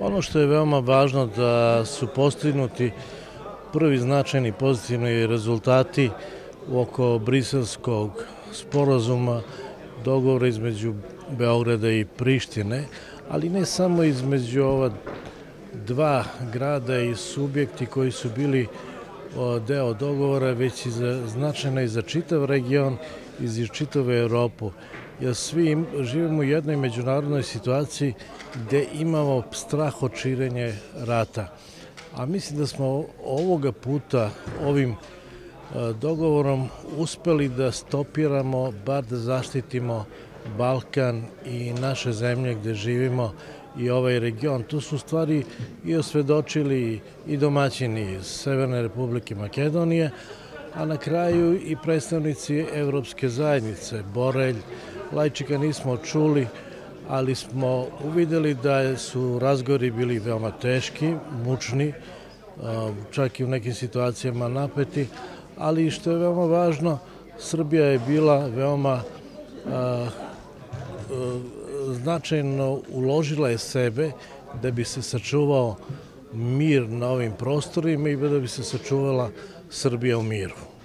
Ono što je veoma važno da su postignuti prvi značajni pozitivni rezultati oko briselskog sporazuma, dogovora između Beograda i Prištine, ali ne samo između ova dva grada i subjekti koji su bili deo dogovora, već i za, značajna i za čitav region i za čitave Evropu. Jer svi živimo u jednoj međunarodnoj situaciji gde imamo strah od širenje rata. A mislim da smo ovoga puta ovim e, dogovorom uspeli da stopiramo, bar da zaštitimo Balkan i naše zemlje gde živimo i ovaj region. Tu su stvari i osvedočili i domaćini iz Severne Republike Makedonije, a na kraju i predstavnici Evropske zajednice, Borelj, Lajčika nismo čuli, ali smo uvideli da su razgovori bili veoma teški, mučni, čak i u nekim situacijama napeti, ali što je veoma važno, Srbija je bila veoma značajno uložila je sebe da bi se sačuvao mir na ovim prostorima i da bi se sačuvala Srbija u miru.